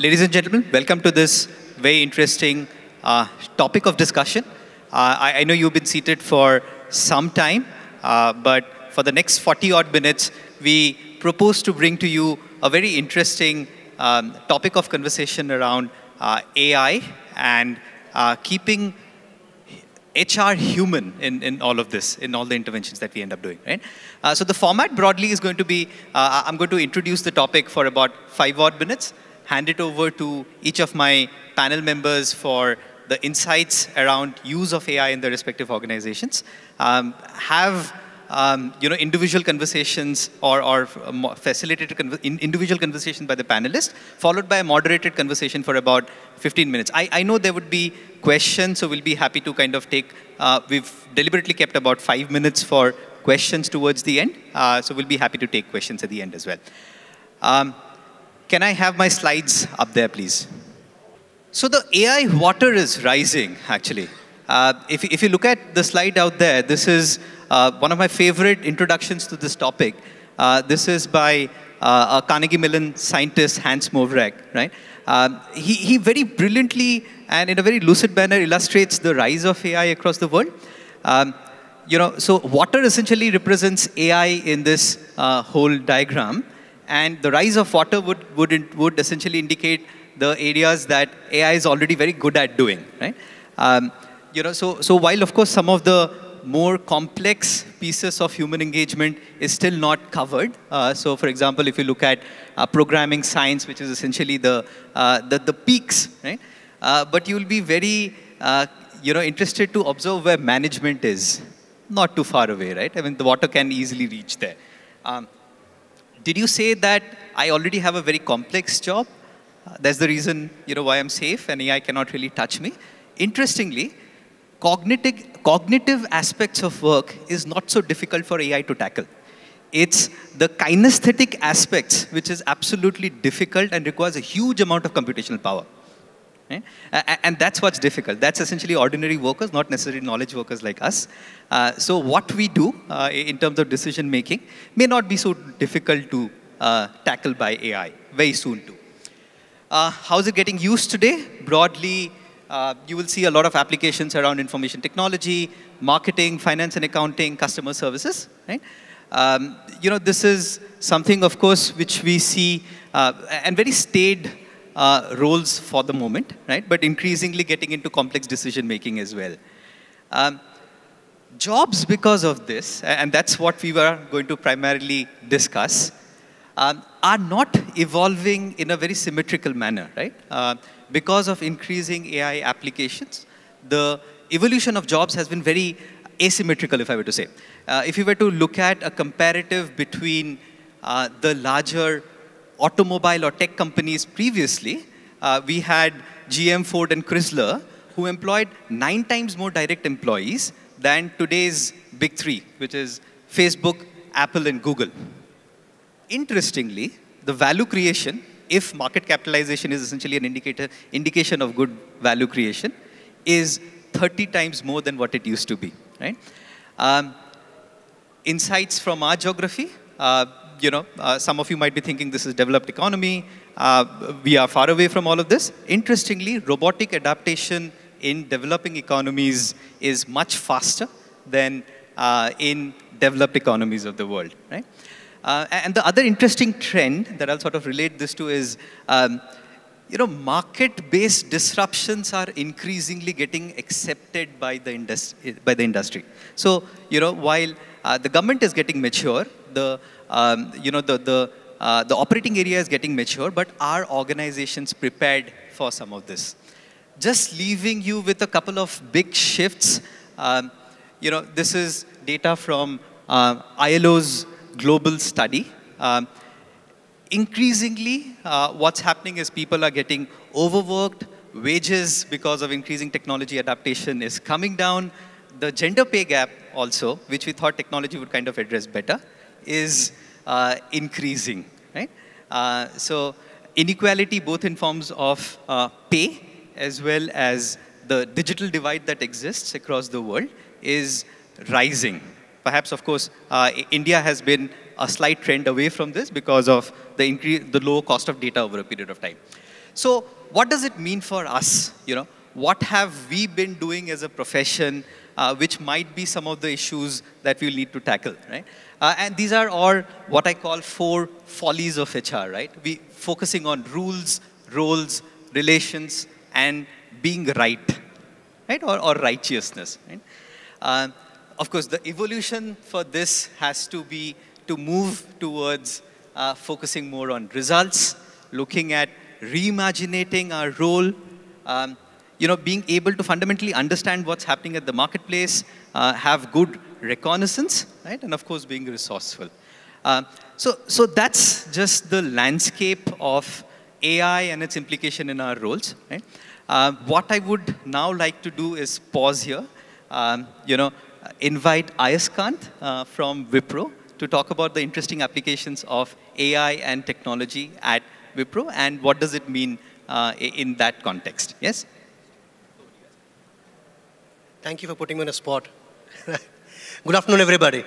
ladies and gentlemen, welcome to this very interesting uh, topic of discussion. Uh, I, I, know you've been seated for some time, uh, but for the next 40 odd minutes, we propose to bring to you a very interesting um, topic of conversation around uh, AI and uh, keeping HR human in, in all of this, in all the interventions that we end up doing, right? Uh, so the format broadly is going to be, I'm going to introduce the topic for about five odd minutes, hand it over to each of my panel members for the insights around use of AI in their respective organizations, um, have um, you know, individual conversations or, or facilitated con individual conversation by the panelists, followed by a moderated conversation for about 15 minutes. I, I know there would be questions, so we'll be happy to kind of take, uh, we've deliberately kept about five minutes for questions towards the end, uh, so we'll be happy to take questions at the end as well. Um, can I have my slides up there, please? So the AI water is rising, actually. Uh, if, if you look at the slide out there, this is uh, one of my favorite introductions to this topic. Uh, this is by uh, a Carnegie Mellon scientist, Hans Moravec, right? Um, he, he very brilliantly and in a very lucid manner illustrates the rise of AI across the world. Um, you know, so water essentially represents AI in this uh, whole diagram, and the rise of water would, would, would essentially indicate the areas that AI is already very good at doing, right? Um, you know, so, so while of course some of the more complex pieces of human engagement is still not covered. Uh, so for example, if you look at uh, programming science, which is essentially the, uh, the, the, peaks, right? Uh, but you will be very uh, you know, interested to observe where management is. Not too far away, right? I mean, the water can easily reach there. Um, did you say that I already have a very complex job? Uh, that's the reason you know, why I'm safe and AI cannot really touch me. Interestingly, cognitive, cognitive aspects of work is not so difficult for AI to tackle. It's the kinesthetic aspects which is absolutely difficult and requires a huge amount of computational power. Right? And that's what's difficult. That's essentially ordinary workers, not necessarily knowledge workers like us. Uh, so what we do uh, in terms of decision making may not be so difficult to uh, tackle by AI very soon too. Uh, how's it getting used today? Broadly, uh, you will see a lot of applications around information technology, marketing, finance and accounting, customer services, right? Um, you know, this is something, of course, which we see, uh, and very staid uh, roles for the moment, right? But increasingly getting into complex decision making as well. Um, jobs because of this, and that's what we were going to primarily discuss, um, are not evolving in a very symmetrical manner, right? Uh, because of increasing AI applications, the evolution of jobs has been very asymmetrical, if I were to say. Uh, if you were to look at a comparative between uh, the larger automobile or tech companies previously, uh, we had GM, Ford, and Chrysler, who employed nine times more direct employees than today's big three, which is Facebook, Apple, and Google. Interestingly, the value creation if market capitalization is essentially an indicator, indication of good value creation, is 30 times more than what it used to be, right? Um, insights from our geography, uh, you know, uh, some of you might be thinking this is developed economy. Uh, we are far away from all of this. Interestingly, robotic adaptation in developing economies is much faster than uh, in developed economies of the world, right? Uh, and the other interesting trend that I'll sort of relate this to is, um, you know, market-based disruptions are increasingly getting accepted by the, by the industry. So, you know, while uh, the government is getting mature, the, um, you know, the, the, uh, the operating area is getting mature, but are organizations prepared for some of this? Just leaving you with a couple of big shifts. Um, you know, this is data from uh, ILO's global study. Um, increasingly, uh, what's happening is people are getting overworked, wages because of increasing technology adaptation is coming down. The gender pay gap also, which we thought technology would kind of address better, is uh, increasing, right? Uh, so inequality both in forms of uh, pay as well as the digital divide that exists across the world is rising perhaps, of course, uh, India has been a slight trend away from this because of the, increase, the low cost of data over a period of time. So what does it mean for us? You know, what have we been doing as a profession, uh, which might be some of the issues that we'll need to tackle, right? Uh, and these are all what I call four follies of HR, right? We focusing on rules, roles, relations, and being right, right? Or, or righteousness, right? Uh, of course, the evolution for this has to be to move towards uh, focusing more on results, looking at reimaginating our role, um, you know, being able to fundamentally understand what's happening at the marketplace, uh, have good reconnaissance, right? And of course, being resourceful. Uh, so, so that's just the landscape of AI and its implication in our roles, right? Uh, what I would now like to do is pause here, um, you know, invite Ayaskant uh, from Wipro to talk about the interesting applications of AI and technology at Wipro and what does it mean uh, in that context. Yes? Thank you for putting me on a spot. Good afternoon, everybody.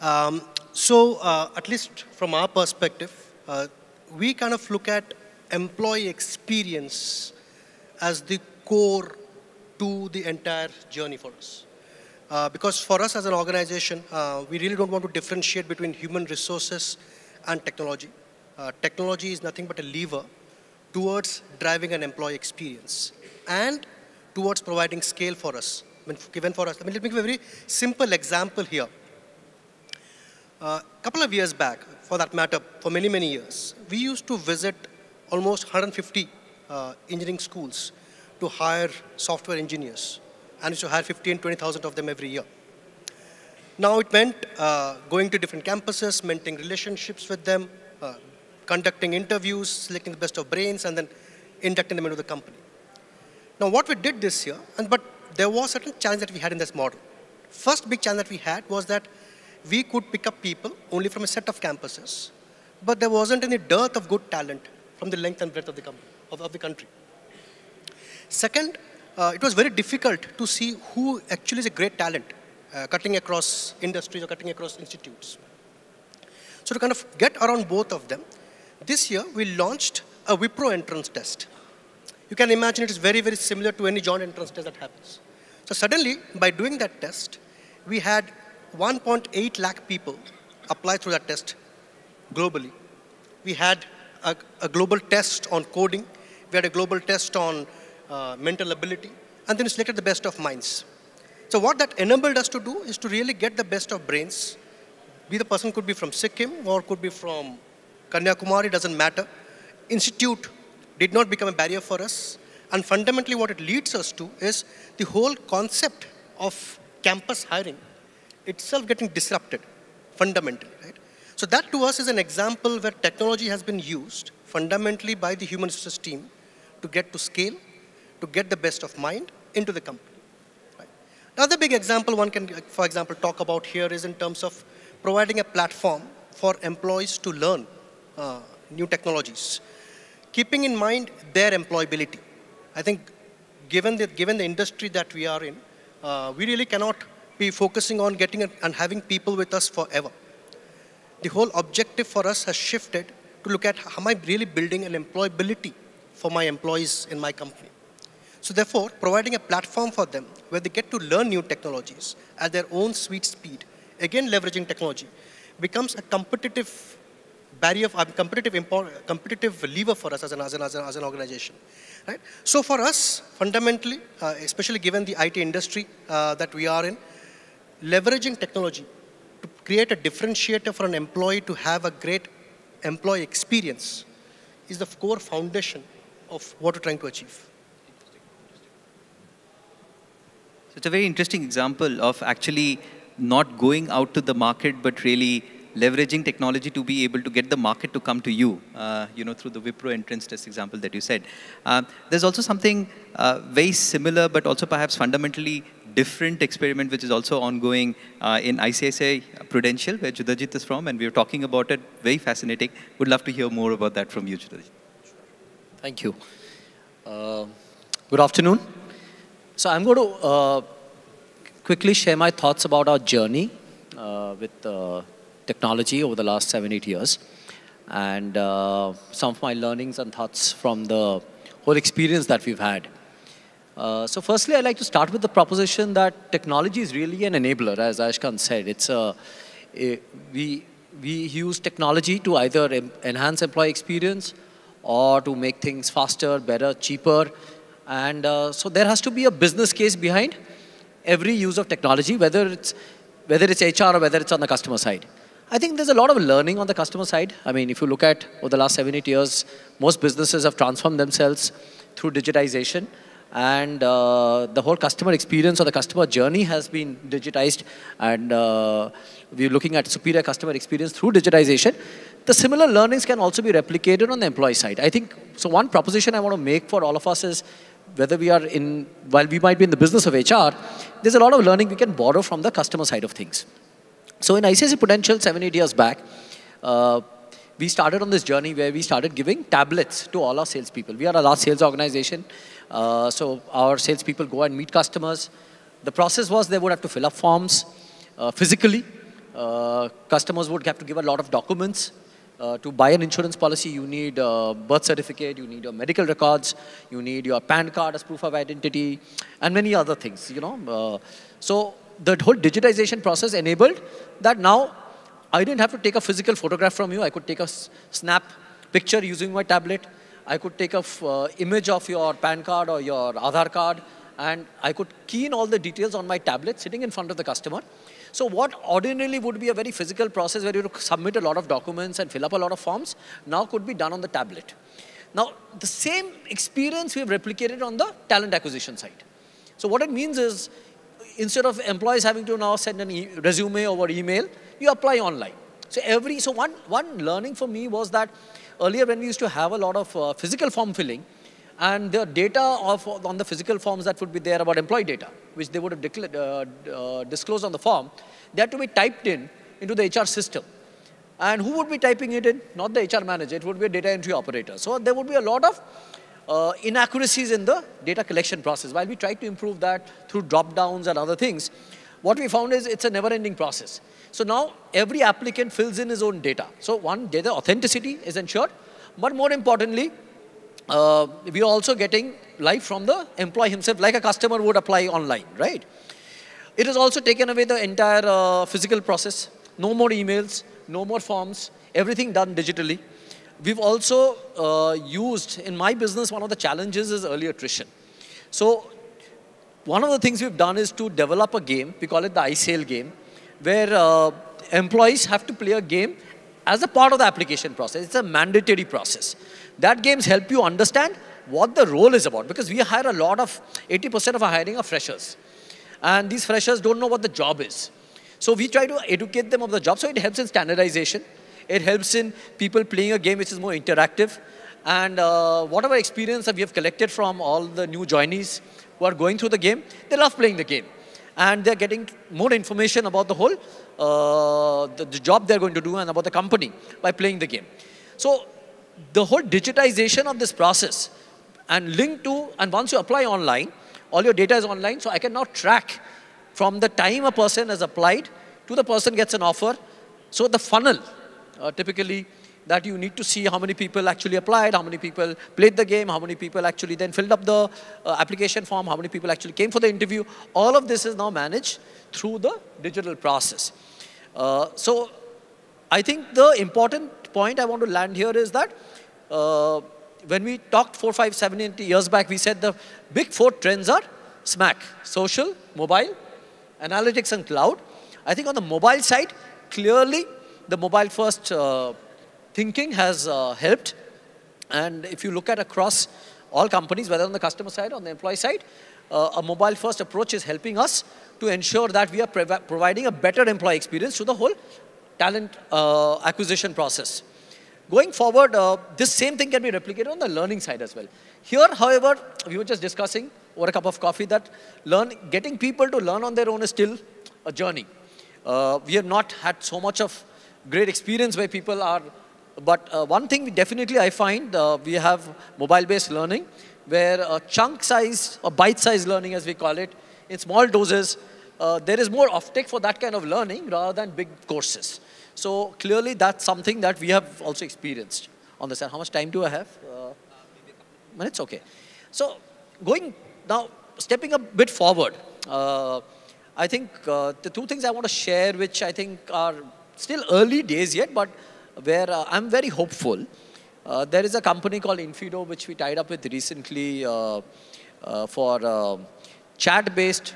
Um, so, uh, at least from our perspective, uh, we kind of look at employee experience as the core to the entire journey for us. Uh, because for us as an organization, uh, we really don't want to differentiate between human resources and technology. Uh, technology is nothing but a lever towards driving an employee experience and towards providing scale for us, given for us. I mean, let me give a very simple example here. A uh, couple of years back, for that matter, for many, many years, we used to visit almost 150 uh, engineering schools to hire software engineers and used to hire 15, 20,000 of them every year. Now it meant uh, going to different campuses, maintaining relationships with them, uh, conducting interviews, selecting the best of brains, and then inducting them into the company. Now what we did this year, and but there was certain challenge that we had in this model. First big challenge that we had was that we could pick up people only from a set of campuses, but there wasn't any dearth of good talent from the length and breadth of the, of, of the country. Second, uh, it was very difficult to see who actually is a great talent uh, cutting across industries or cutting across institutes. So to kind of get around both of them, this year we launched a Wipro entrance test. You can imagine it is very, very similar to any joint entrance test that happens. So suddenly, by doing that test, we had 1.8 lakh people apply through that test globally. We had a, a global test on coding. We had a global test on uh, mental ability, and then selected the best of minds. So what that enabled us to do is to really get the best of brains. Be the person could be from Sikkim or could be from Kanyakumari, doesn't matter. Institute did not become a barrier for us. And fundamentally what it leads us to is the whole concept of campus hiring itself getting disrupted fundamentally, right? So that to us is an example where technology has been used fundamentally by the human resources team to get to scale to get the best of mind into the company. Right? Another big example one can, for example, talk about here is in terms of providing a platform for employees to learn uh, new technologies, keeping in mind their employability. I think given the, given the industry that we are in, uh, we really cannot be focusing on getting and having people with us forever. The whole objective for us has shifted to look at how am I really building an employability for my employees in my company. So therefore, providing a platform for them where they get to learn new technologies at their own sweet speed, again leveraging technology, becomes a competitive barrier, a competitive, competitive lever for us as an, as an, as an, as an organization. Right? So for us, fundamentally, uh, especially given the IT industry uh, that we are in, leveraging technology to create a differentiator for an employee to have a great employee experience is the core foundation of what we're trying to achieve. it's a very interesting example of actually not going out to the market, but really leveraging technology to be able to get the market to come to you, uh, you know, through the Wipro entrance test example that you said. Uh, there's also something uh, very similar, but also perhaps fundamentally different experiment, which is also ongoing uh, in ICICI Prudential, where Judhajit is from, and we are talking about it. Very fascinating. Would love to hear more about that from you, Judhajit. Thank you. Uh, good afternoon. So I'm going to uh, quickly share my thoughts about our journey with technology over the last seven, eight years. and uh, some of my learnings and thoughts from the whole experience that we've had. Uh, so firstly, I'd like to start with the proposition that technology is really an enabler, as Ayaskant said. It's a, a, we, we use technology to either enhance employee experience or to make things faster, better, cheaper. And uh, so there has to be a business case behind every use of technology, whether it's, whether it's HR or whether it's on the customer side. I think there's a lot of learning on the customer side. I mean, if you look at over the last seven, eight years, most businesses have transformed themselves through digitization and uh, the whole customer experience or the customer journey has been digitized and uh, we're looking at superior customer experience through digitization. The similar learnings can also be replicated on the employee side. I think, so one proposition I want to make for all of us is whether we are in, while we might be in the business of HR, there's a lot of learning we can borrow from the customer side of things. So in ICICI Prudential seven, eight years back, uh, we started on this journey where we started giving tablets to all our salespeople. We are a large sales organization. Uh, so our salespeople go and meet customers. The process was they would have to fill up forms uh, physically. Uh, customers would have to give a lot of documents. Uh, to buy an insurance policy, you need a birth certificate, you need your medical records, you need your PAN card as proof of identity, and many other things, you know. Uh, so the whole digitization process enabled that now I didn't have to take a physical photograph from you. I could take a snap picture using my tablet. I could take a uh, image of your PAN card or your Aadhaar card, and I could key in all the details on my tablet sitting in front of the customer. So what ordinarily would be a very physical process where you submit a lot of documents and fill up a lot of forms, now could be done on the tablet. Now, the same experience we have replicated on the talent acquisition side. So what it means is, instead of employees having to now send an resume over email, you apply online. So every, so one, one learning for me was that earlier when we used to have a lot of uh, physical form filling, and the data of, on the physical forms that would be there about employee data, which they would have uh, uh, disclosed on the form, they had to be typed in into the HR system. And who would be typing it in? Not the HR manager, it would be a data entry operator. So there would be a lot of uh, inaccuracies in the data collection process. While we tried to improve that through drop downs and other things, what we found is it's a never ending process. So now every applicant fills in his own data. So one, data authenticity is ensured, but more importantly, uh, we are also getting live from the employee himself, like a customer would apply online, right? It has also taken away the entire uh, physical process. No more emails, no more forms, everything done digitally. We've also uh, used, in my business, one of the challenges is early attrition. So one of the things we've done is to develop a game, we call it the iSale game, where uh, employees have to play a game as a part of the application process. It's a mandatory process. That games help you understand what the role is about because we hire a lot of, 80% of our hiring are freshers. And these freshers don't know what the job is. So we try to educate them of the job. So it helps in standardization. It helps in people playing a game which is more interactive. And uh, whatever experience that we have collected from all the new joinees who are going through the game, they love playing the game and they're getting more information about the whole, uh, the, the, job they're going to do and about the company by playing the game. So the whole digitization of this process and linked to, and once you apply online, all your data is online, so I can now track from the time a person has applied to the person gets an offer. So the funnel, uh, typically that you need to see how many people actually applied, how many people played the game, how many people actually then filled up the uh, application form, how many people actually came for the interview. All of this is now managed through the digital process. Uh, so I think the important point I want to land here is that uh, when we talked four, five, seven, eight years back, we said the big four trends are SMAC, social, mobile, analytics and cloud. I think on the mobile side, clearly the mobile first uh, thinking has uh, helped. And if you look at across all companies, whether on the customer side or on the employee side, uh, a mobile-first approach is helping us to ensure that we are providing a better employee experience to the whole talent uh, acquisition process. Going forward, uh, this same thing can be replicated on the learning side as well. Here, however, we were just discussing over a cup of coffee that learn, getting people to learn on their own is still a journey. Uh, we have not had so much of great experience where people are but uh, one thing definitely I find, uh, we have mobile-based learning, where uh, chunk size or bite-size learning, as we call it, in small doses, uh, there is more offtake for that kind of learning rather than big courses. So clearly that's something that we have also experienced on the And how much time do I have? Uh, minutes? Okay. So going now, stepping a bit forward, I think uh, the two things I want to share, which I think are still early days yet, but where uh, I'm very hopeful. Uh, there is a company called inFeedo, which we tied up with recently uh, uh, for chat-based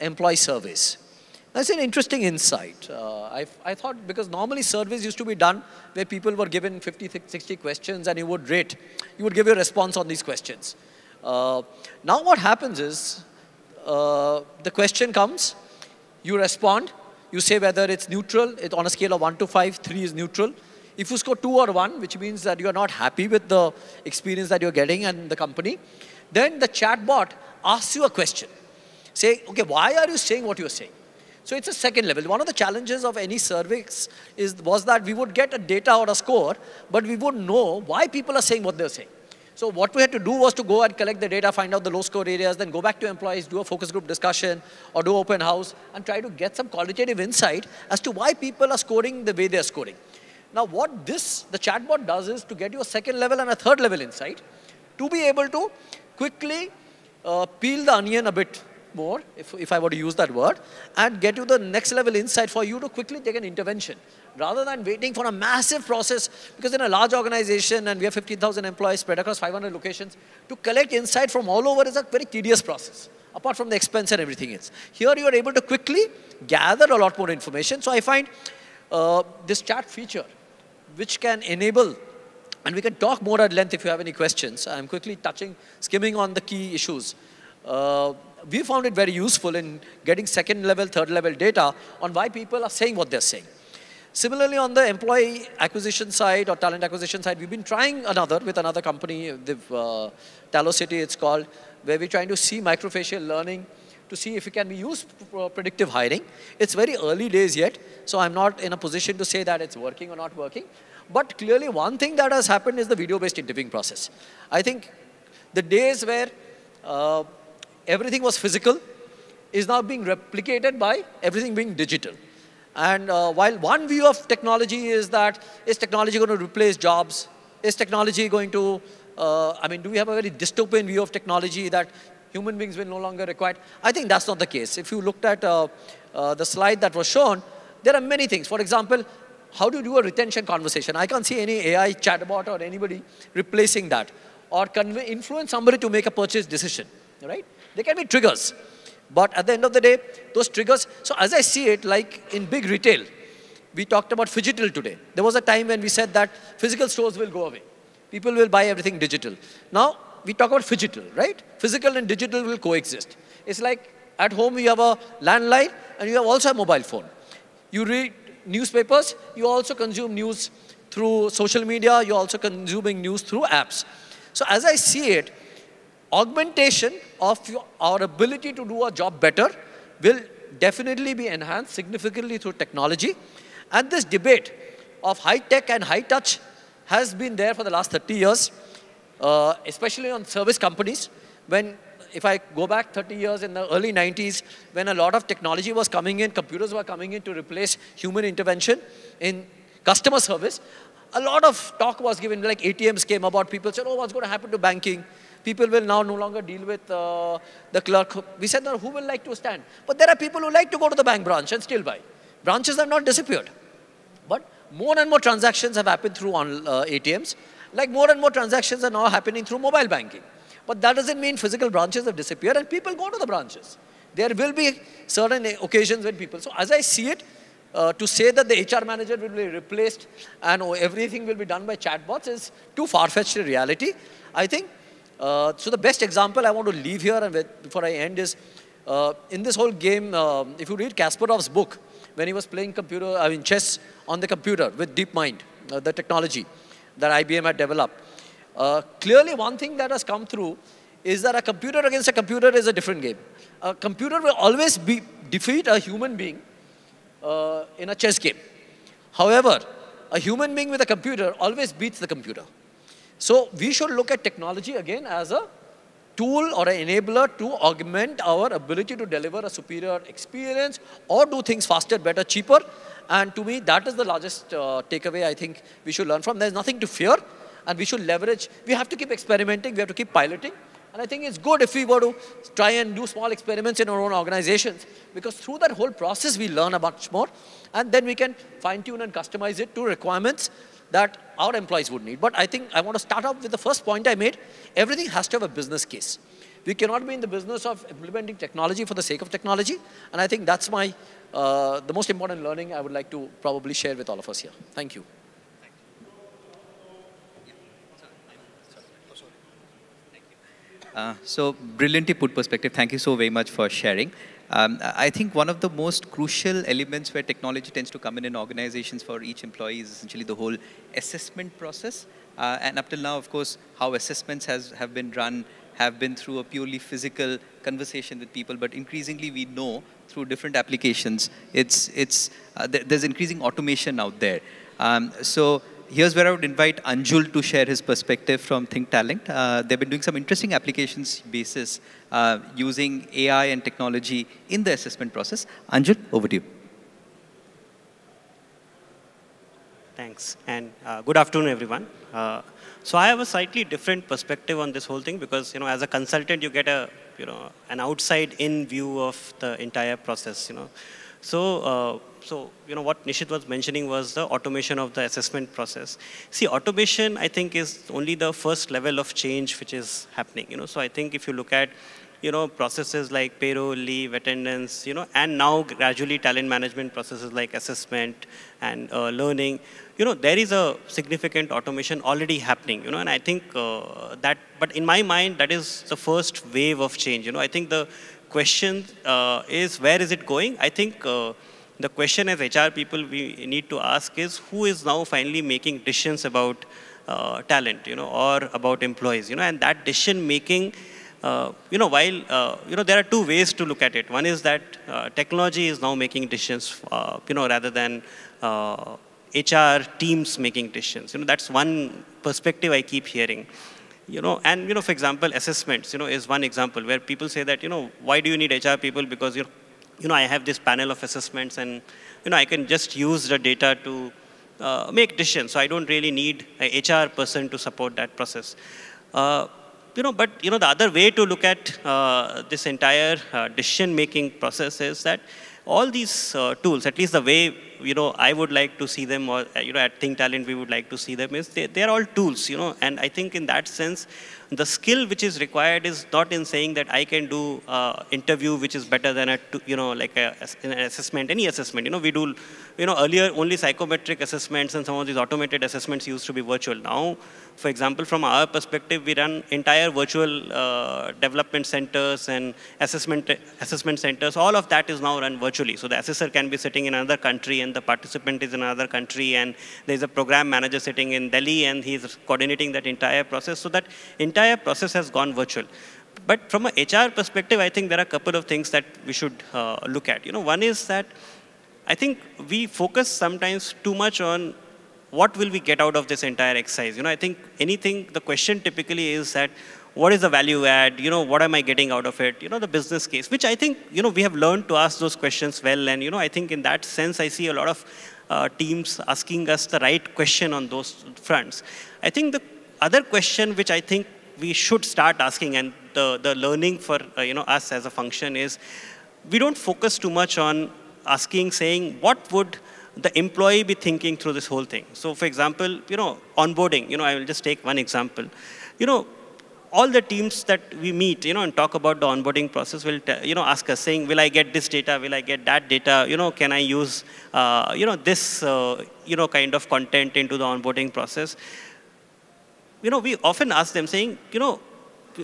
employee surveys. That's an interesting insight. Uh, I, I thought because normally surveys used to be done where people were given 50, 60 questions and you would rate, you would give your response on these questions. Uh, now what happens is uh, the question comes, you respond, you say whether it's neutral, it's on a scale of 1 to 5, 3 is neutral. If you score 2 or 1, which means that you are not happy with the experience that you're getting and the company, then the chatbot asks you a question. Say, okay, why are you saying what you're saying? So it's a second level. One of the challenges of any surveys is, was that we would get a data or a score, but we wouldn't know why people are saying what they're saying. So what we had to do was to go and collect the data, find out the low score areas, then go back to employees, do a focus group discussion, or do open house, and try to get some qualitative insight as to why people are scoring the way they're scoring. Now what this, the chatbot does is to get you a second level and a third level insight, to be able to quickly uh, peel the onion a bit more, if, if I were to use that word, and get you the next level insight for you to quickly take an intervention. Rather than waiting for a massive process, because in a large organization and we have 15,000 employees spread across 500 locations, to collect insight from all over is a very tedious process, apart from the expense and everything else. Here you are able to quickly gather a lot more information. So I find uh, this chat feature, which can enable and we can talk more at length if you have any questions. I'm quickly touching, skimming on the key issues. Uh, we found it very useful in getting second level, third level data on why people are saying what they're saying. Similarly, on the employee acquisition side or talent acquisition side, we've been trying another with another company, the uh, Talocity it's called, where we're trying to see microfacial learning to see if it can be used for predictive hiring. It's very early days yet, so I'm not in a position to say that it's working or not working. But clearly one thing that has happened is the video-based interviewing process. I think the days where uh, everything was physical is now being replicated by everything being digital. And uh, while one view of technology is that, is technology going to replace jobs? Is technology going to, uh, I mean, do we have a very dystopian view of technology that human beings will no longer require? I think that's not the case. If you looked at uh, uh the slide that was shown, there are many things. For example, how do you do a retention conversation? I can't see any AI chatbot or anybody replacing that or influence somebody to make a purchase decision, right? They can be triggers. But at the end of the day, those triggers, so as I see it, like in big retail, we talked about phygital today. There was a time when we said that physical stores will go away. People will buy everything digital. Now, we talk about phygital, right? Physical and digital will coexist. It's like at home you have a landline and you have also a mobile phone. You read newspapers, you also consume news through social media, you're also consuming news through apps. So as I see it, augmentation of our ability to do our job better will definitely be enhanced significantly through technology. And this debate of high tech and high touch has been there for the last 30 years, uh, especially on service companies. When, if I go back 30 years in the early 90s, when a lot of technology was coming in, computers were coming in to replace human intervention in customer service, a lot of talk was given, like ATMs came about, people said, oh, what's going to happen to banking? People will now no longer deal with uh, the clerk. We said, no, who will like to stand? But there are people who like to go to the bank branch and still buy. Branches have not disappeared. But more and more transactions have happened through on, uh, ATMs. Like more and more transactions are now happening through mobile banking. But that doesn't mean physical branches have disappeared and people go to the branches. There will be certain occasions when people, so as I see it, uh, to say that the HR manager will be replaced and everything will be done by chatbots is too far-fetched a reality. I think uh, so the best example I want to leave here and before I end is, uh, in this whole game, uh, if you read Kasparov's book, when he was playing computer, I mean chess on the computer with DeepMind, uh, the technology that IBM had developed, uh, clearly one thing that has come through is that a computer against a computer is a different game. A computer will always be, defeat a human being uh, in a chess game. However, a human being with a computer always beats the computer. So we should look at technology again as a tool or an enabler to augment our ability to deliver a superior experience or do things faster, better, cheaper. And to me, that is the largest uh, takeaway I think we should learn from. There's nothing to fear and we should leverage. We have to keep experimenting. We have to keep piloting. And I think it's good if we were to try and do small experiments in our own organizations because through that whole process, we learn a much more and then we can fine tune and customize it to requirements that our employees would need. But I think I want to start off with the first point I made. Everything has to have a business case. We cannot be in the business of implementing technology for the sake of technology. And I think that's my, uh, the most important learning I would like to probably share with all of us here. Thank you. Uh, so brilliantly put perspective. Thank you so very much for sharing. Um, I think one of the most crucial elements where technology tends to come in in organizations for each employee is essentially the whole assessment process. Uh, and up till now, of course, how assessments has, have been run have been through a purely physical conversation with people, but increasingly we know through different applications, it's, it's, uh, th there's increasing automation out there. Um, so here's where I would invite Anjul to share his perspective from Think Talent. Uh, they've been doing some interesting applications basis uh, using AI and technology in the assessment process. Anjul, over to you. Thanks, and uh, good afternoon, everyone. Uh, so I have a slightly different perspective on this whole thing because, you know, as a consultant, you get a, you know, an outside-in view of the entire process, you know. So, uh, so you know what Nishit was mentioning was the automation of the assessment process. See, automation I think is only the first level of change which is happening. You know, so I think if you look at you know processes like payroll, leave, attendance, you know, and now gradually talent management processes like assessment and uh, learning. You know, there is a significant automation already happening. You know, and I think uh, that. But in my mind, that is the first wave of change. You know, I think the question uh, is where is it going? I think uh, the question as HR people we need to ask is who is now finally making decisions about uh, talent, you know, or about employees, you know, and that decision making, uh, you know, while, uh, you know, there are two ways to look at it. One is that uh, technology is now making decisions, you know, rather than HR teams making decisions. You know, that's one perspective I keep hearing you know, and, you know, for example, assessments, you know, is one example where people say that, you know, why do you need HR people? Because, you know, you know, I have this panel of assessments and, you know, I can just use the data to uh, make decisions. So I don't really need a HR person to support that process. Uh, you know, but, you know, the other way to look at uh, this entire uh, decision-making process is that all these uh, tools, at least the way you know I would like to see them, or you know at Think Talent we would like to see them, is they, they are all tools, you know. And I think in that sense, the skill which is required is not in saying that I can do uh, interview which is better than a you know like a, an assessment, any assessment. You know we do you know earlier only psychometric assessments and some of these automated assessments used to be virtual. Now for example, from our perspective, we run entire virtual uh, development centers and assessment, assessment centers. All of that is now run virtually. So the assessor can be sitting in another country and the participant is in another country and there's a program manager sitting in Delhi and he's coordinating that entire process. So that entire process has gone virtual. But from an HR perspective, I think there are a couple of things that we should uh, look at. You know, one is that I think we focus sometimes too much on what will we get out of this entire exercise? You know, I think anything, the question typically is that what is the value add? You know, what am I getting out of it? You know, the business case, which I think, you know, we have learned to ask those questions well. And, you know, I think in that sense, I see a lot of uh, teams asking us the right question on those fronts. I think the other question which I think we should start asking and the, the learning for, uh, you know, us as a function is we don't focus too much on asking, saying, what would the employee be thinking through this whole thing? So for example, you know, onboarding, you know, I will just take one example. You know, all the teams that we meet, you know, and talk about the onboarding process will, you know, ask us saying, will I get this data? Will I get that data? You know, can I use, uh, you know, this, uh, you know, kind of content into the onboarding process? You know, we often ask them saying, you know,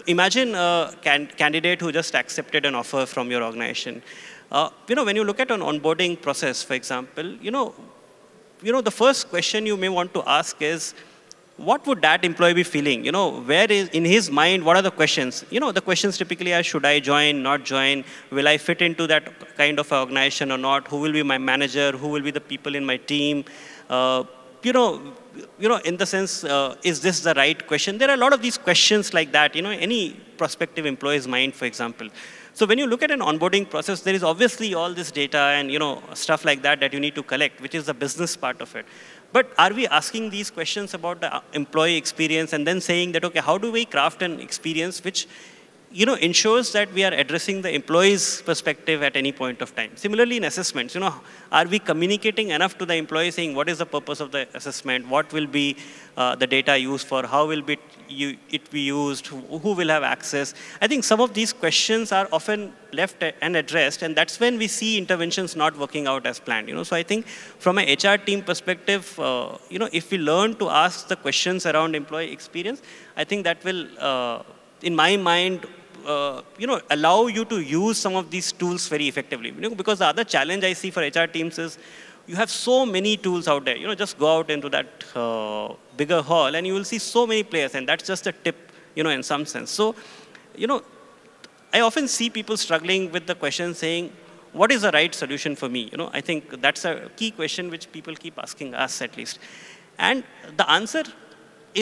imagine a can candidate who just accepted an offer from your organization. Uh, you know, when you look at an onboarding process, for example, you know, you know, the first question you may want to ask is, what would that employee be feeling? You know, where is, in his mind, what are the questions? You know, the questions typically are, should I join, not join? Will I fit into that kind of organization or not? Who will be my manager? Who will be the people in my team? Uh, you know, you know, in the sense, uh, is this the right question? There are a lot of these questions like that, you know, any prospective employee's mind, for example. So when you look at an onboarding process, there is obviously all this data and, you know, stuff like that that you need to collect, which is the business part of it. But are we asking these questions about the employee experience and then saying that, okay, how do we craft an experience which you know, ensures that we are addressing the employee's perspective at any point of time. Similarly, in assessments, you know, are we communicating enough to the employee saying what is the purpose of the assessment, what will be uh, the data used for, how will be it be used, who will have access. I think some of these questions are often left unaddressed, and that's when we see interventions not working out as planned. You know, so I think from an HR team perspective, uh, you know, if we learn to ask the questions around employee experience, I think that will, uh, in my mind, uh, you know, allow you to use some of these tools very effectively. You know, because the other challenge I see for HR teams is you have so many tools out there. You know, just go out into that uh, bigger hall and you will see so many players, and that's just a tip, you know, in some sense. So, you know, I often see people struggling with the question saying, what is the right solution for me? You know, I think that's a key question which people keep asking us at least. And the answer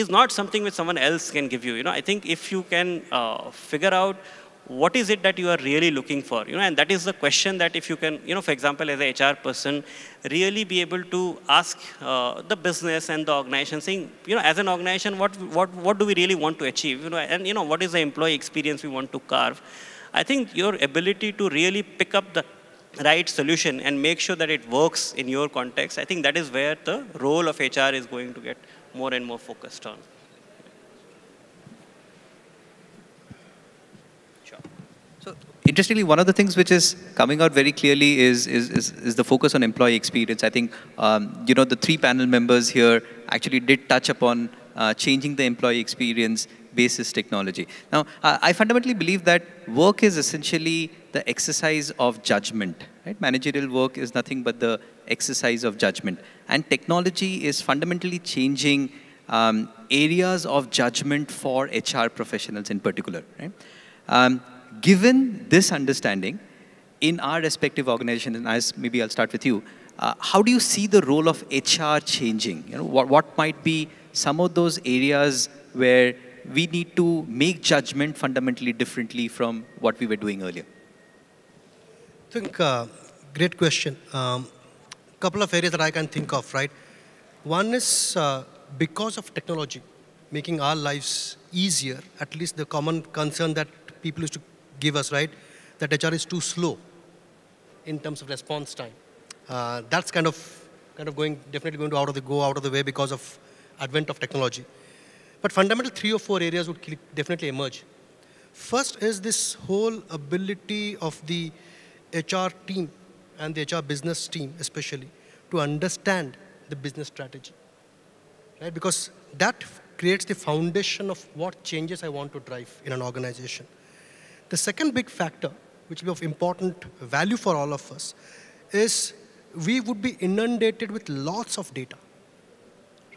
is not something which someone else can give you. You know, I think if you can uh, figure out what is it that you are really looking for, you know, and that is the question that if you can, you know, for example, as a HR person, really be able to ask uh, the business and the organization, saying, you know, as an organization, what what what do we really want to achieve, you know, and you know, what is the employee experience we want to carve. I think your ability to really pick up the right solution and make sure that it works in your context, I think that is where the role of HR is going to get more and more focused on. Interestingly, one of the things which is coming out very clearly is, is, is, is the focus on employee experience. I think, um, you know, the three panel members here actually did touch upon uh, changing the employee experience basis technology. Now, uh, I fundamentally believe that work is essentially the exercise of judgment. Right? Managerial work is nothing but the exercise of judgment. And technology is fundamentally changing um, areas of judgment for HR professionals in particular. Right? Um, given this understanding, in our respective organizations, and as maybe I'll start with you, uh, how do you see the role of HR changing? You know, what, what might be some of those areas where we need to make judgment fundamentally differently from what we were doing earlier? I think, uh, great question. Um, couple of areas that I can think of, right? One is uh, because of technology, making our lives easier, at least the common concern that people used to give us, right? That HR is too slow in terms of response time. Uh, that's kind of kind of going definitely going to out of the go out of the way because of advent of technology. But fundamental three or four areas would definitely emerge. First is this whole ability of the HR team and the HR business team especially to understand the business strategy. Right? Because that creates the foundation of what changes I want to drive in an organization. The second big factor, which will be of important value for all of us, is we would be inundated with lots of data.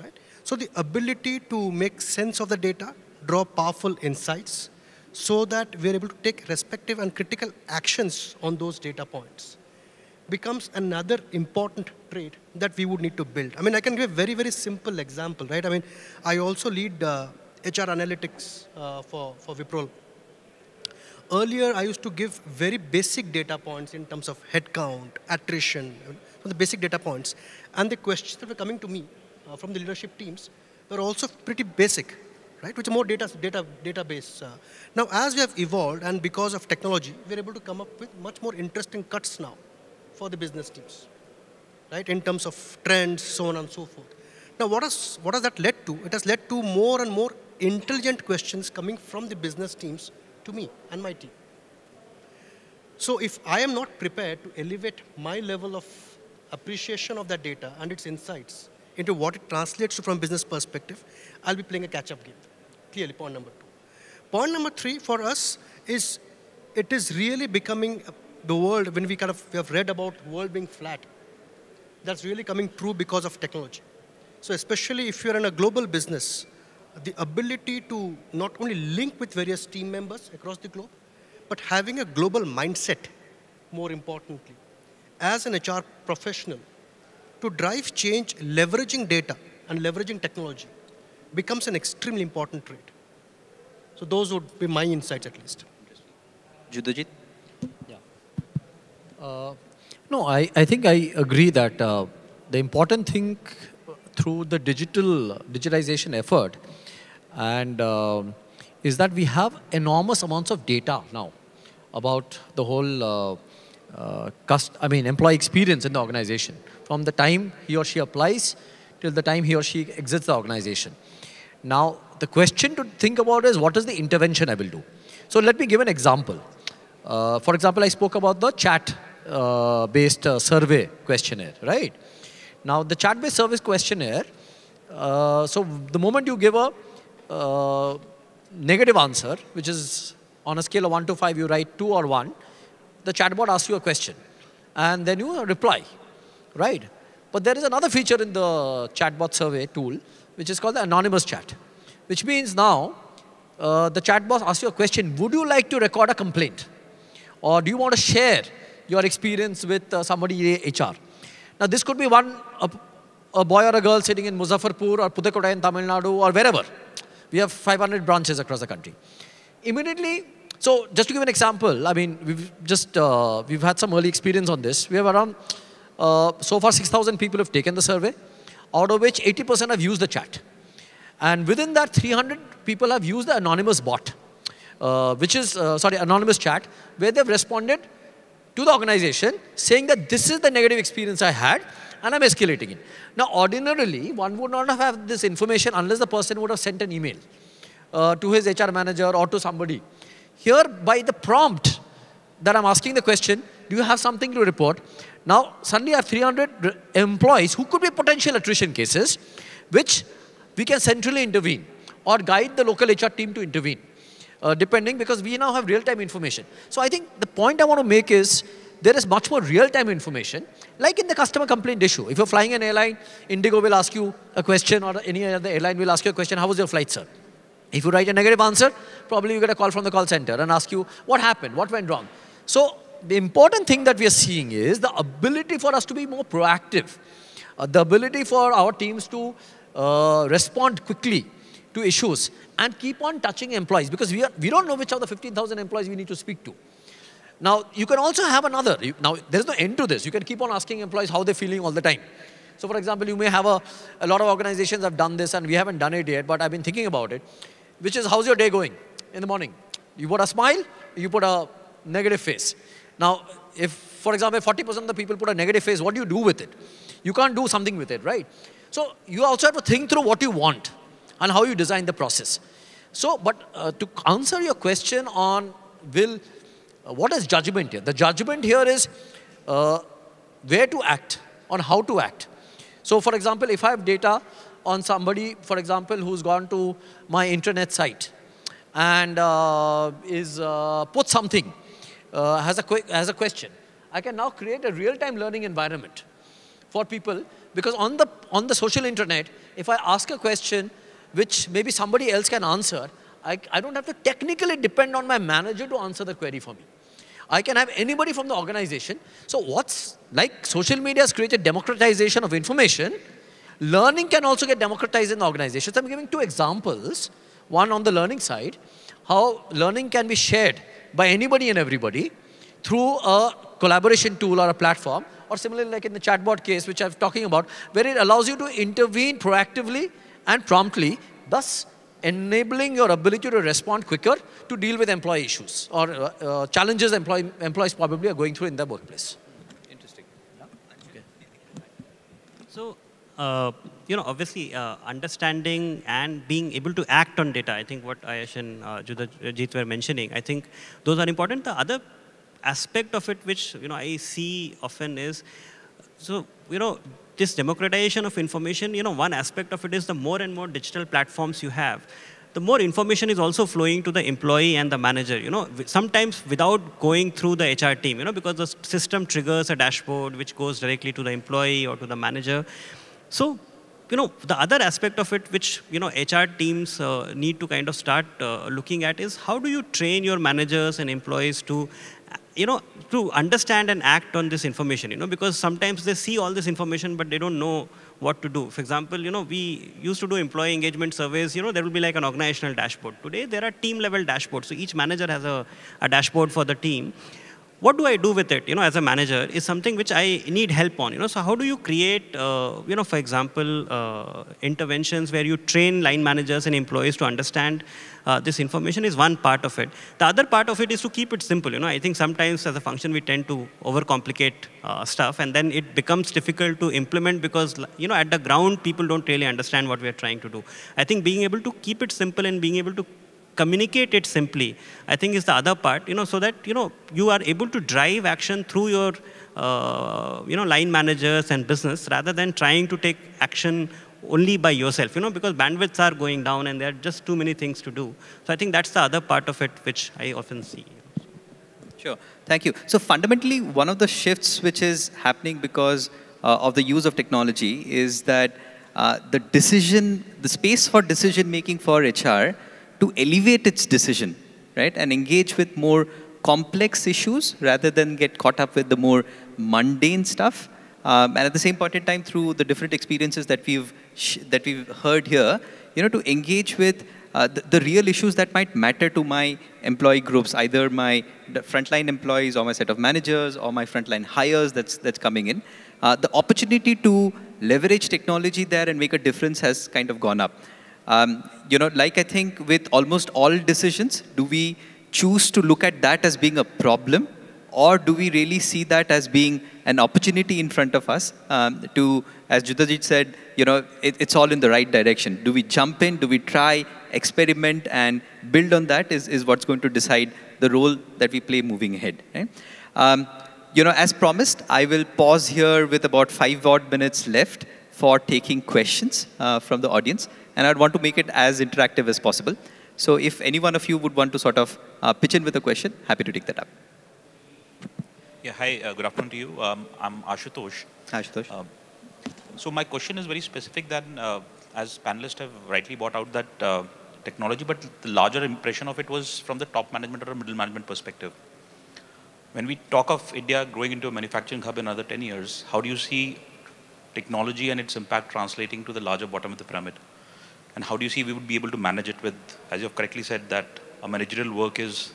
Right? So the ability to make sense of the data, draw powerful insights, so that we're able to take respective and critical actions on those data points becomes another important trait that we would need to build. I mean, I can give a very, very simple example, right? I mean, I also lead uh, HR analytics uh, for, for Wipro. Earlier, I used to give very basic data points in terms of headcount, attrition, the basic data points. And the questions that were coming to me uh, from the leadership teams were also pretty basic, right? Which are more data, data, database. Uh. Now, as we have evolved and because of technology, we're able to come up with much more interesting cuts now for the business teams, right? In terms of trends, so on and so forth. Now, what, has, what has that led to? It has led to more and more intelligent questions coming from the business teams to me and my team. So if I am not prepared to elevate my level of appreciation of that data and its insights into what it translates to from business perspective, I'll be playing a catch-up game. Clearly, point number two. Point number three for us is it is really becoming the world, when we kind of we have read about the world being flat, that's really coming true because of technology. So especially if you're in a global business, the ability to not only link with various team members across the globe, but having a global mindset, more importantly, as an HR professional, to drive change, leveraging data and leveraging technology becomes an extremely important trait. So those would be my insights at least. Judhajit? No, I, I think I agree that uh, the important thing through the digital digitization effort and uh, is that we have enormous amounts of data now about the whole uh, uh, cust- I mean employee experience in the organization from the time he or she applies till the time he or she exits the organization. Now the question to think about is what is the intervention I will do. So let me give an example. Uh, for example, I spoke about the chat uh, based uh, survey questionnaire, right? Now, the chat based service questionnaire, uh, so the moment you give a negative answer, which is on a scale of 1 to 5, you write 2 or 1, the chatbot asks you a question and then you reply, right? But there is another feature in the chatbot survey tool, which is called the anonymous chat, which means now uh, the chatbot asks you a question Would you like to record a complaint? Or do you want to share your experience with uh, somebody HR? Now, this could be one, a, a, boy or a girl sitting in Muzaffarpur or Pudukkottai in Tamil Nadu or wherever. We have 500 branches across the country. Immediately, so just to give an example, I mean, we've just, uh, we've had some early experience on this. We have around, uh, so far 6,000 people have taken the survey, out of which 80% have used the chat. And within that, 300 people have used the anonymous bot, uh, which is, uh, sorry, anonymous chat, where they've responded to the organization saying that this is the negative experience I had and I'm escalating it. Now, ordinarily, one would not have had this information unless the person would have sent an email uh, to his HR manager or to somebody. Here, by the prompt that I'm asking the question, do you have something to report? Now, suddenly I have 300 employees who could be potential attrition cases, which we can centrally intervene or guide the local HR team to intervene uh, depending because we now have real-time information. So I think the point I want to make is there is much more real-time information, like in the customer complaint issue. If you're flying an airline, Indigo will ask you a question or any other airline will ask you a question, how was your flight, sir? If you write a negative answer, probably you get a call from the call center and ask you, what happened? What went wrong? So the important thing that we are seeing is the ability for us to be more proactive, uh, the ability for our teams to uh, respond quickly to issues and keep on touching employees because we, are, we don't know which of the 15,000 employees we need to speak to. Now, you can also have another. Now, there's no end to this. You can keep on asking employees how they're feeling all the time. So, for example, you may have a, a lot of organizations have done this and we haven't done it yet, but I've been thinking about it, which is how's your day going in the morning? You put a smile, you put a negative face. Now, if, for example, 40% of the people put a negative face, what do you do with it? You can't do something with it, right? So, you also have to think through what you want and how you design the process. So, but uh, to answer your question on will, uh, what is judgment here? The judgment here is uh, where to act, on how to act. So, for example, if I have data on somebody, for example, who's gone to my internet site and uh, is uh, put something, uh, has, a has a question, I can now create a real-time learning environment for people because on the, on the social internet, if I ask a question, which maybe somebody else can answer, I, I don't have to technically depend on my manager to answer the query for me. I can have anybody from the organization. So what's like social media has created democratization of information. Learning can also get democratized in organizations. I'm giving two examples. One on the learning side, how learning can be shared by anybody and everybody through a collaboration tool or a platform, or similarly like in the chatbot case, which I'm talking about, where it allows you to intervene proactively and promptly, thus enabling your ability to respond quicker to deal with employee issues or uh, uh, challenges employee, employees probably are going through in their workplace. Interesting. Yeah. Okay. So, uh, you know, obviously, uh, understanding and being able to act on data, I think what Ayash and uh, Judhajit were mentioning, I think those are important. The other aspect of it, which, you know, I see often is, so, you know, this democratization of information, you know, one aspect of it is the more and more digital platforms you have, the more information is also flowing to the employee and the manager, you know, sometimes without going through the HR team, you know, because the system triggers a dashboard which goes directly to the employee or to the manager. So, you know, the other aspect of it which, you know, HR teams uh, need to kind of start uh, looking at is how do you train your managers and employees to you know, to understand and act on this information, you know, because sometimes they see all this information, but they don't know what to do. For example, you know, we used to do employee engagement surveys, you know, there will be like an organizational dashboard. Today, there are team level dashboards. So each manager has a, a dashboard for the team what do I do with it, you know, as a manager is something which I need help on, you know. So how do you create, uh, you know, for example, uh, interventions where you train line managers and employees to understand uh, this information is one part of it. The other part of it is to keep it simple, you know. I think sometimes as a function we tend to overcomplicate uh, stuff and then it becomes difficult to implement because, you know, at the ground people don't really understand what we are trying to do. I think being able to keep it simple and being able to communicate it simply, I think is the other part, you know, so that, you know, you are able to drive action through your, uh, you know, line managers and business rather than trying to take action only by yourself, you know, because bandwidths are going down and there are just too many things to do. So I think that's the other part of it which I often see. Sure, thank you. So fundamentally, one of the shifts which is happening because uh, of the use of technology is that uh, the decision, the space for decision making for HR to elevate its decision, right, and engage with more complex issues rather than get caught up with the more mundane stuff. Um, and at the same point in time, through the different experiences that we've that we've heard here, you know, to engage with uh, the, the, real issues that might matter to my employee groups, either my frontline employees or my set of managers or my frontline hires that's that's coming in. Uh, the opportunity to leverage technology there and make a difference has kind of gone up. Um, you know, like I think with almost all decisions, do we choose to look at that as being a problem or do we really see that as being an opportunity in front of us um, to, as Judhajit said, you know, it, it's all in the right direction. Do we jump in? Do we try, experiment, and build on that is, is what's going to decide the role that we play moving ahead. Right? Um, you know, as promised, I will pause here with about five odd minutes left for taking questions uh, from the audience and I'd want to make it as interactive as possible. So if any one of you would want to sort of uh, pitch in with a question, happy to take that up. Yeah, hi, uh, good afternoon to you. Um, I'm Ashutosh. Ashutosh. Uh, so my question is very specific that, uh, as panelists have rightly brought out that uh, technology, but the larger impression of it was from the top management or middle management perspective. When we talk of India growing into a manufacturing hub in another 10 years, how do you see technology and its impact translating to the larger bottom of the pyramid? And how do you see we would be able to manage it with, as you've correctly said, that a managerial work is,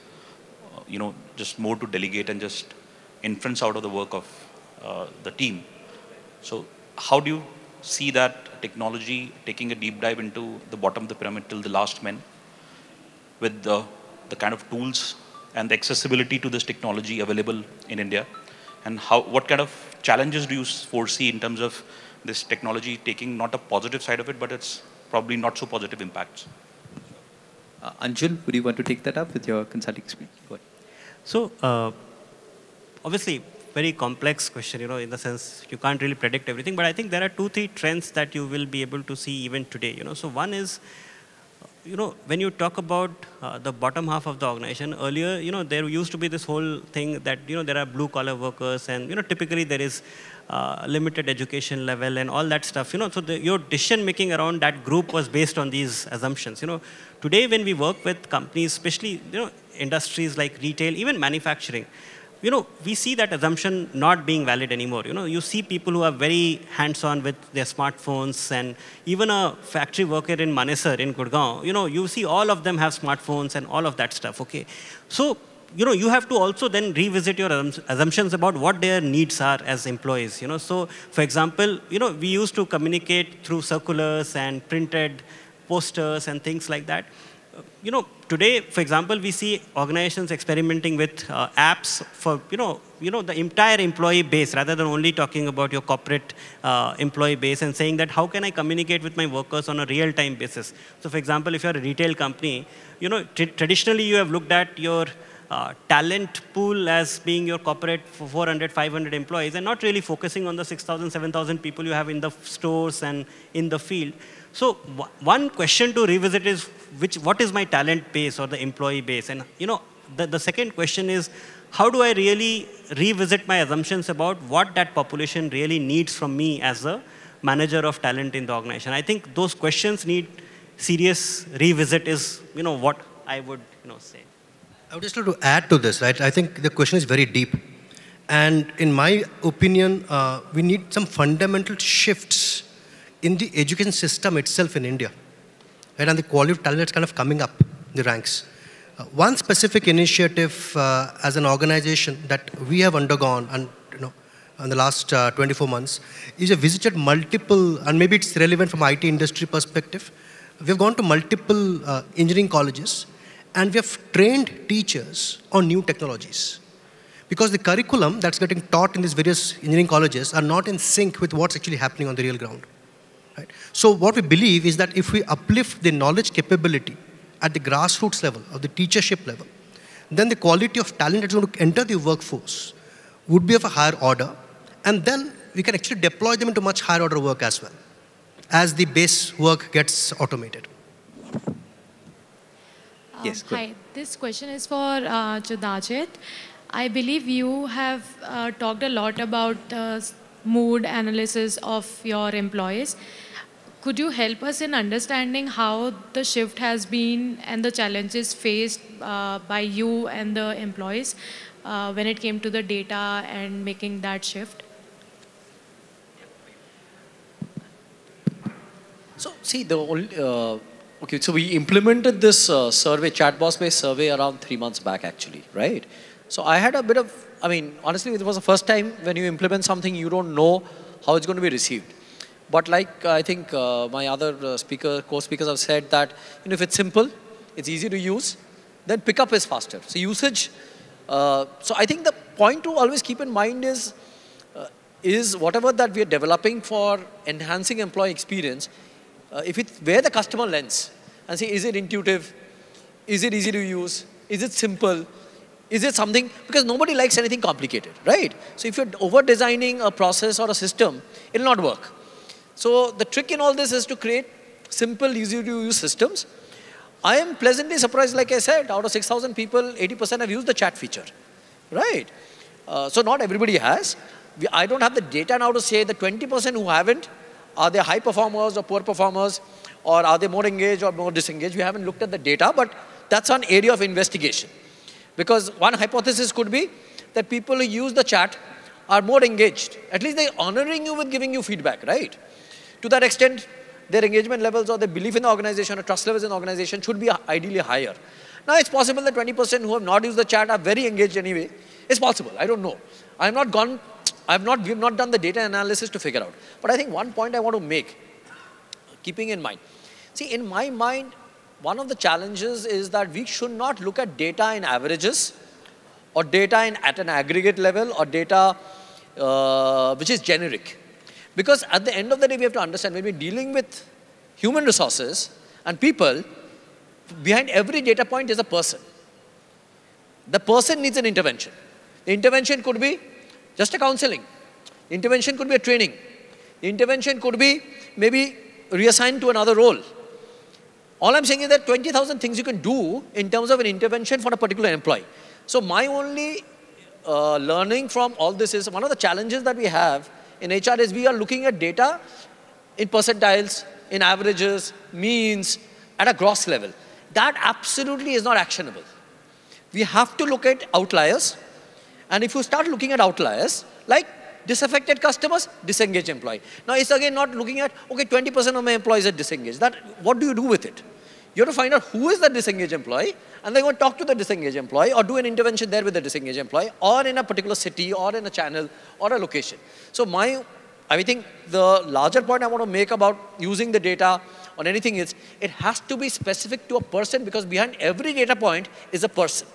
uh, you know, just more to delegate and just inference out of the work of uh, the team. So how do you see that technology taking a deep dive into the bottom of the pyramid till the last man with the, the kind of tools and the accessibility to this technology available in India? And how, what kind of challenges do you foresee in terms of this technology taking not a positive side of it, but it's probably not so positive impacts. Uh, Anjul, would you want to take that up with your consulting experience? Go ahead. So, uh, obviously, very complex question, you know, in the sense you can't really predict everything, but I think there are two, three trends that you will be able to see even today, you know. So one is, you know, when you talk about uh, the bottom half of the organization, earlier, you know, there used to be this whole thing that, you know, there are blue collar workers and, you know, typically there is uh, limited education level and all that stuff, you know, so the, your decision making around that group was based on these assumptions, you know. Today, when we work with companies, especially, you know, industries like retail, even manufacturing, you know, we see that assumption not being valid anymore. You know, you see people who are very hands-on with their smartphones and even a factory worker in Manesar in Gurgaon, you know, you see all of them have smartphones and all of that stuff, okay? So, you know, you have to also then revisit your assumptions about what their needs are as employees, you know. So, for example, you know, we used to communicate through circulars and printed posters and things like that you know, today, for example, we see organizations experimenting with uh, apps for, you know, you know, the entire employee base rather than only talking about your corporate uh, employee base and saying that how can I communicate with my workers on a real-time basis. So, for example, if you're a retail company, you know, traditionally you have looked at your uh, talent pool as being your corporate 400, 500 employees and not really focusing on the 6,000, 7,000 people you have in the stores and in the field. So one question to revisit is which, what is my talent base or the employee base? And you know, the, the second question is how do I really revisit my assumptions about what that population really needs from me as a manager of talent in the organization? I think those questions need serious revisit is, you know, what I would, you know, say. I would just like to add to this, right? I think the question is very deep. And in my opinion, uh, we need some fundamental shifts in the education system itself in India. Right? And the quality of talent is kind of coming up the ranks. Uh, one specific initiative uh, as an organization that we have undergone and you know in the last uh, 24 months is a visited multiple and maybe it's relevant from IT industry perspective. We've gone to multiple uh, engineering colleges and we have trained teachers on new technologies because the curriculum that's getting taught in these various engineering colleges are not in sync with what's actually happening on the real ground. Right? So what we believe is that if we uplift the knowledge capability at the grassroots level, or the teachership level, then the quality of talent that's going to enter the workforce would be of a higher order, and then we can actually deploy them into much higher order work as well, as the base work gets automated. Yes, Um, go hi, this question is for uh, Judhajit. I believe you have uh, talked a lot about uh, mood analysis of your employees. Could you help us in understanding how the shift has been and the challenges faced uh, by you and the employees uh, when it came to the data and making that shift? So see the only uh, okay. So we implemented this uh, survey, chatbot-based survey, around three months back, actually, right? So I had a bit of, I mean, honestly, it was the first time when you implement something, you don't know how it's going to be received. But like I think uh, my other uh, speaker, co-speakers have said that, you know, if it's simple, it's easy to use, then pickup is faster. So usage. Uh, so I think the point to always keep in mind is uh, is whatever that we are developing for enhancing employee experience, uh, if it's where the customer lens and say, is it intuitive? Is it easy to use? Is it simple? Is it something, because nobody likes anything complicated, right? So if you're over designing a process or a system, it'll not work. So the trick in all this is to create simple, easy to use systems. I am pleasantly surprised, like I said, out of 6,000 people, 80% have used the chat feature, right? Uh, so not everybody has. We, I don't have the data now to say the 20% who haven't, are they high performers or poor performers, or are they more engaged or more disengaged? We haven't looked at the data, but that's an area of investigation. Because one hypothesis could be that people who use the chat are more engaged. At least they're honoring you with giving you feedback, right? To that extent, their engagement levels or their belief in the organization or trust levels in the organization should be ideally higher. Now, it's possible that 20% who have not used the chat are very engaged anyway. It's possible. I don't know. I have not gone, I have not, we have not done the data analysis to figure out. But I think one point I want to make, keeping in mind, see, in my mind, one of the challenges is that we should not look at data in averages or data in, at an aggregate level or data uh, which is generic. Because at the end of the day, we have to understand when we're dealing with human resources and people, behind every data point is a person. The person needs an intervention. The intervention could be just a counseling. Intervention could be a training. Intervention could be maybe reassigned to another role. All I'm saying is that 20,000 things you can do in terms of an intervention for a particular employee. So my only uh, learning from all this is one of the challenges that we have in HR is we are looking at data in percentiles, in averages, means, at a gross level. That absolutely is not actionable. We have to look at outliers. And if you start looking at outliers, like disaffected customers, disengaged employee. Now it's again not looking at, okay, 20% of my employees are disengaged. That, what do you do with it? You have to find out who is the disengaged employee, and then go talk to the disengaged employee, or do an intervention there with the disengaged employee, or in a particular city, or in a channel, or a location. So my, I think the larger point I want to make about using the data on anything is, it has to be specific to a person, because behind every data point is a person.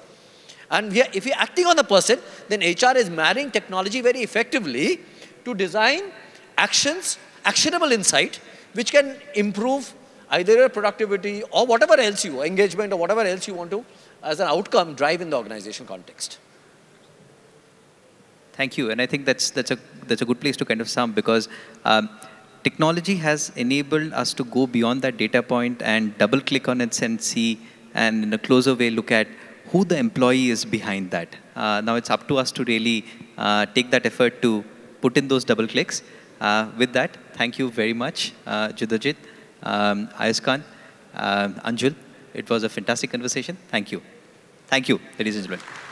And we are, if you're acting on the person, then HR is marrying technology very effectively to design actions, actionable insight, which can improve either your productivity or whatever else you, engagement or whatever else you want to, as an outcome, drive in the organization context. Thank you. And I think that's, that's, a, that's a good place to kind of sum because um, technology has enabled us to go beyond that data point and double click on it and see and in a closer way look at who the employee is behind that. Uh, now it's up to us to really uh, take that effort to put in those double clicks. Uh, with that, thank you very much, uh, Judhajit, um, um, Anjul. It was a fantastic conversation. Thank you. Thank you, ladies and gentlemen.